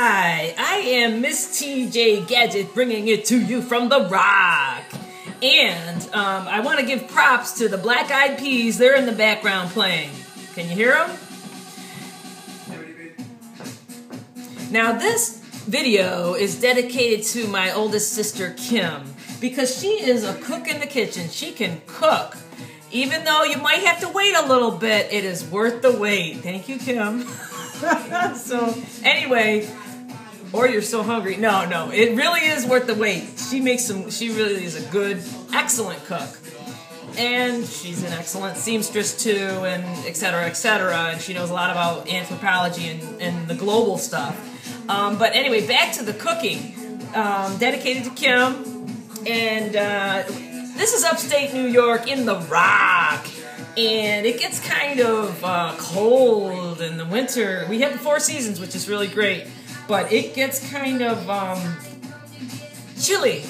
Hi, I am Miss TJ Gadget bringing it to you from The Rock. And um, I want to give props to the Black Eyed Peas. They're in the background playing. Can you hear them? Now, this video is dedicated to my oldest sister, Kim, because she is a cook in the kitchen. She can cook. Even though you might have to wait a little bit, it is worth the wait. Thank you, Kim. so, anyway, or you're so hungry. No, no, it really is worth the wait. She makes some, she really is a good, excellent cook. And she's an excellent seamstress too, and et cetera, et cetera. And she knows a lot about anthropology and, and the global stuff. Um, but anyway, back to the cooking. Um, dedicated to Kim. And uh, this is upstate New York in the Rock. And it gets kind of uh, cold in the winter. We have the four seasons, which is really great. But it gets kind of um, chilly.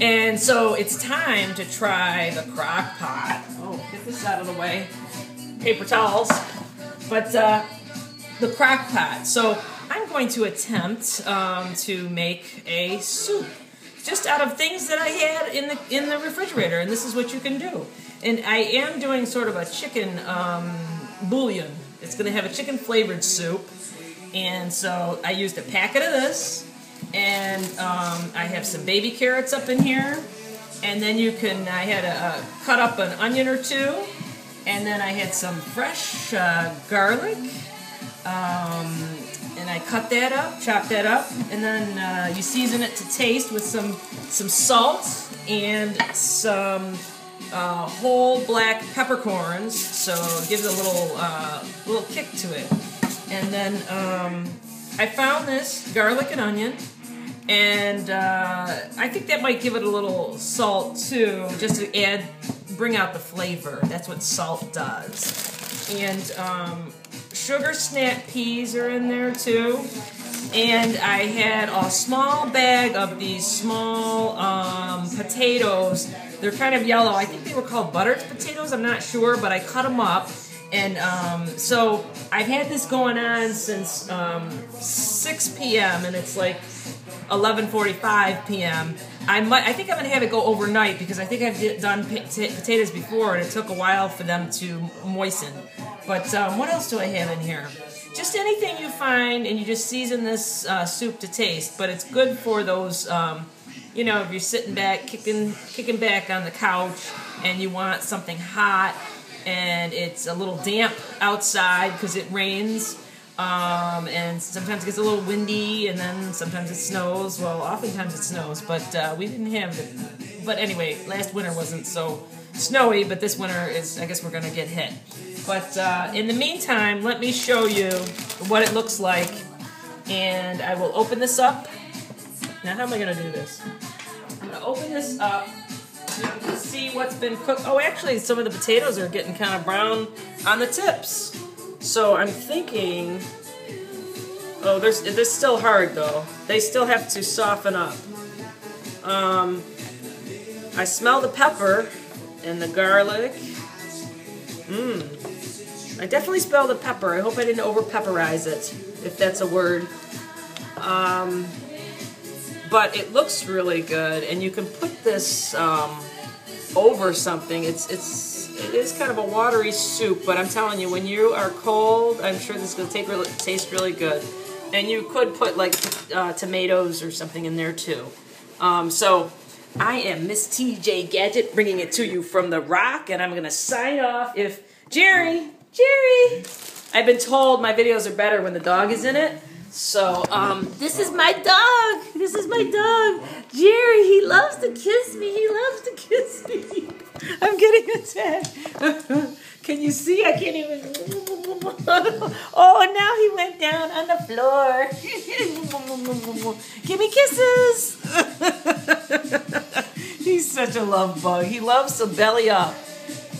And so it's time to try the crock pot. Oh, get this out of the way. Paper towels. But uh, the crock pot. So I'm going to attempt um, to make a soup just out of things that I had in the in the refrigerator, and this is what you can do. And I am doing sort of a chicken um, bouillon. It's going to have a chicken flavored soup, and so I used a packet of this, and um, I have some baby carrots up in here, and then you can. I had a, a cut up an onion or two, and then I had some fresh uh, garlic. Um, and I cut that up, chop that up, and then uh, you season it to taste with some some salt and some uh, whole black peppercorns, so it gives a little uh, little kick to it. And then um, I found this garlic and onion, and uh, I think that might give it a little salt too, just to add, bring out the flavor. That's what salt does. And um, sugar snap peas are in there too. And I had a small bag of these small um, potatoes. They're kind of yellow. I think they were called buttered potatoes. I'm not sure, but I cut them up. And um, so I've had this going on since um, 6 p.m. and it's like 11:45 p.m. I might. I think I'm gonna have it go overnight because I think I've done potatoes before and it took a while for them to moisten. But um, what else do I have in here? Just anything you find, and you just season this uh, soup to taste. But it's good for those, um, you know, if you're sitting back, kicking, kicking back on the couch, and you want something hot, and it's a little damp outside because it rains. Um, and sometimes it gets a little windy, and then sometimes it snows. Well, oftentimes it snows, but uh, we didn't have it. But anyway, last winter wasn't so snowy, but this winter is, I guess we're going to get hit. But uh, in the meantime, let me show you what it looks like. And I will open this up. Now, how am I going to do this? I'm going to open this up to see what's been cooked. Oh, actually, some of the potatoes are getting kind of brown on the tips. So I'm thinking... Oh, there's, they're still hard, though. They still have to soften up. Um, I smell the pepper and the garlic. Mmm. I definitely smell the pepper. I hope I didn't over pepperize it, if that's a word. Um, but it looks really good, and you can put this um, over something. It's it's it is kind of a watery soup, but I'm telling you, when you are cold, I'm sure this is going to take really, taste really good. And you could put like uh, tomatoes or something in there too. Um, so I am Miss TJ Gadget, bringing it to you from the Rock, and I'm going to sign off. If Jerry, Jerry. I've been told my videos are better when the dog is in it. So, um, this is my dog. My dog. Jerry, he loves to kiss me. He loves to kiss me. I'm getting attacked. Can you see? I can't even. Oh, now he went down on the floor. Give me kisses. He's such a love bug. He loves to belly up.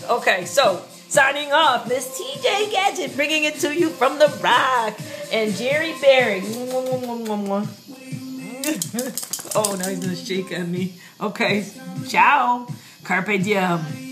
Okay, so Signing off, Miss TJ Gadget, bringing it to you from the rock. And Jerry Berry. oh, now he's gonna shake on me. Okay, ciao. Carpe diem.